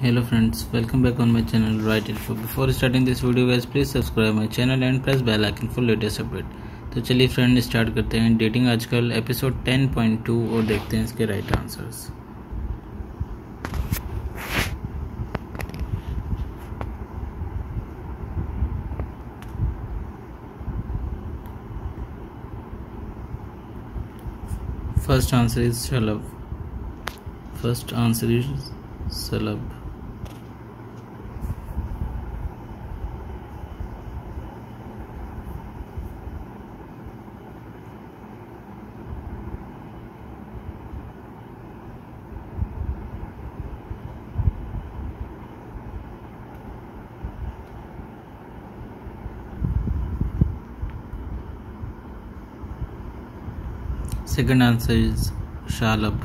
hello friends welcome back on my channel right info before starting this video guys please subscribe my channel and press bell icon for latest update तो चलिए friend start करते हैं dating आजकल episode 10.2 और देखते हैं इसके right answers first answer is Shalabh first answer is slub Second answer is Shalab.